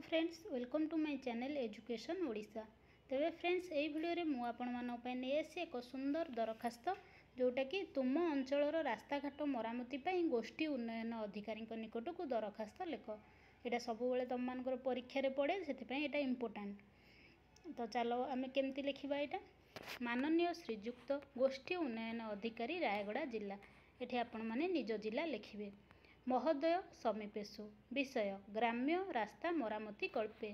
Friends welcome to my channel education Odisha ତେବେ friends ଏଇ ଭିଡ଼ିଓରେ ମୁଁ ଆପଣମାନଙ୍କ ପାଇଁ ନେଇ ଆସିଛି ଏକ ସୁନ୍ଦର ଦରଖାସ୍ତ ଯେଉଁଟାକି ତୁମ ଅଞ୍ଚଳର ରାସ୍ତାଘାଟ ମରାମତି ପାଇଁ ଗୋଷ୍ଠୀ ଉନ୍ନୟନ ଅଧିକାରୀଙ୍କ ନିକଟକୁ ଦରଖାସ୍ତ ଲେଖ। ଏଇଟା ସବୁବେଳେ ତୁମମାନଙ୍କର ପରୀକ୍ଷାରେ ପଡ଼େ ସେଥିପାଇଁ ଏଇଟା ଇମ୍ପୋର୍ଟାଣ୍ଟ ତ ଚାଲ ଆମେ କେମିତି ଲେଖିବା ଏଇଟା? ମାନନୀୟ ଶ୍ରୀଯୁକ୍ତ ଗୋଷ୍ଠୀ ଉନ୍ନୟନ ଅଧିକାରୀ ରାୟଗଡ଼ା ଜିଲ୍ଲା। ଏଠି ଆପଣମାନେ ନିଜ ଜିଲ୍ଲା ଲେଖିବେ। ମହୋଦୟ ସମୀପେଷୁ ବିଷୟ ଗ୍ରାମ୍ୟ ରାସ୍ତା ମରାମତି କଳ୍ପେ।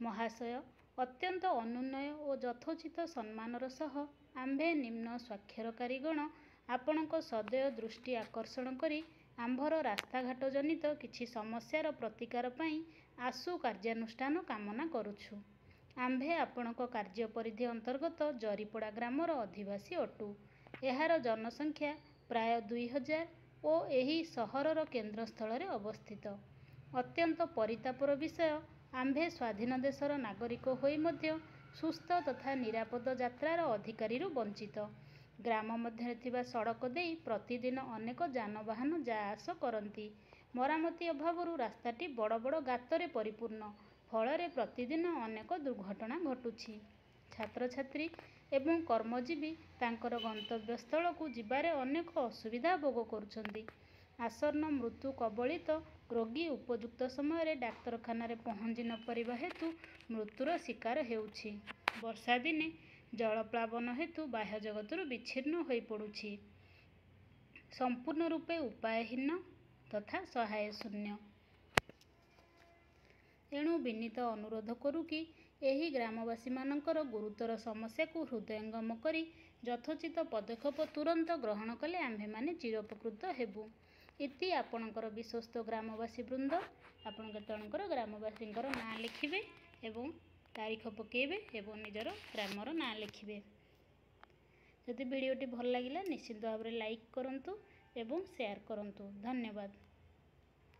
ମହାଶୟ ଅତ୍ୟନ୍ତ ଅନୁନ୍ନୟ ଓ ଯଥୋଚିତ ସମ୍ମାନର ସହ ଆମ୍ଭେ ନିମ୍ନ ସ୍ୱାକ୍ଷରକାରୀଗଣ ଆପଣଙ୍କ ସଦୟ ଦୃଷ୍ଟି ଆକର୍ଷଣ କରି ଆମ୍ଭର ରାସ୍ତାଘାଟ ଜନିତ କିଛି ସମସ୍ୟାର ପ୍ରତିକାର ପାଇଁ ଆଶୁ କାର୍ଯ୍ୟାନୁଷ୍ଠାନ କାମନା କରୁଛୁ। ଆମ୍ଭେ ଆପଣଙ୍କ କାର୍ଯ୍ୟ ପରିଧି ଅନ୍ତର୍ଗତ ଜରିପଡ଼ା ଗ୍ରାମର ଅଧିବାସୀ ଅଟୁ। ଏହାର ଜନସଂଖ୍ୟା ପ୍ରାୟ ଦୁଇ ହଜାର ଓ ଏହି ସହରର କେନ୍ଦ୍ରସ୍ଥଳରେ ଅବସ୍ଥିତ। ଅତ୍ୟନ୍ତ ପରିତାପର ବିଷୟ ଆମ୍ଭେ ସ୍ୱାଧୀନ ଦେଶର ନାଗରିକ ହୋଇ ମଧ୍ୟ ସୁସ୍ଥ ତଥା ନିରାପଦ ଯାତ୍ରାର ଅଧିକାରୀରୁ ବଞ୍ଚିତ। ଗ୍ରାମ ମଧ୍ୟରେ ଥିବା ସଡ଼କ ଦେଇ ପ୍ରତିଦିନ ଅନେକ ଯାନବାହନ ଯା ଆସ କରନ୍ତି। ମରାମତି ଅଭାବରୁ ରାସ୍ତାଟି ବଡ଼ ବଡ଼ ଗାତରେ ପରିପୂର୍ଣ୍ଣ। ଫଳରେ ପ୍ରତିଦିନ ଅନେକ ଦୁର୍ଘଟଣା ଘଟୁଛି। ଛାତ୍ରଛାତ୍ରୀ ଏବଂ କର୍ମଜୀବୀ ତାଙ୍କର ଗନ୍ତବ୍ୟସ୍ଥଳକୁ ଯିବାରେ ଅନେକ ଅସୁବିଧା ଭୋଗ କରୁଛନ୍ତି। ଆସନ୍ନ ମୃତ୍ୟୁ କବଳିତ ରୋଗୀ ଉପଯୁକ୍ତ ସମୟରେ ଡାକ୍ତରଖାନାରେ ପହଞ୍ଚି ନ ପାରିବା ହେତୁ ମୃତ୍ୟୁର ଶିକାର ହେଉଛି। ବର୍ଷା ଦିନେ ଜଳପ୍ଳାବନ ହେତୁ ବାହ୍ୟ ଜଗତରୁ ବିଚ୍ଛିନ୍ନ ହୋଇପଡ଼ୁଛି ସମ୍ପୂର୍ଣ୍ଣ ରୂପେ ଉପାୟହୀନ ତଥା ସହାୟ ଶୂନ୍ୟ। ଏଣୁ ବିନୀତ ଅନୁରୋଧ କରୁ କି ଏହି ଗ୍ରାମବାସୀମାନଙ୍କର ଗୁରୁତର ସମସ୍ୟାକୁ ହୃଦୟଙ୍ଗମ କରି ଯଥୋଚିତ ପଦକ୍ଷେପ ତୁରନ୍ତ ଗ୍ରହଣ କଲେ ଆମ୍ଭେମାନେ ଚିରୋପକୃତ ହେବୁ। ଇତି ଆପଣଙ୍କର ବିଶ୍ୱସ୍ତ ଗ୍ରାମବାସୀ ବୃନ୍ଦ। ଆପଣ କେତେଜଣଙ୍କର ଗ୍ରାମବାସୀଙ୍କର ନାଁ ଲେଖିବେ ଏବଂ ତାରିଖ ପକାଇବେ ଏବଂ ନିଜର ଗ୍ରାମର ନାଁ ଲେଖିବେ। ଯଦି ଭିଡ଼ିଓଟି ଭଲ ଲାଗିଲା ନିଶ୍ଚିତ ଭାବରେ ଲାଇକ୍ କରନ୍ତୁ ଏବଂ ସେୟାର କରନ୍ତୁ। ଧନ୍ୟବାଦ।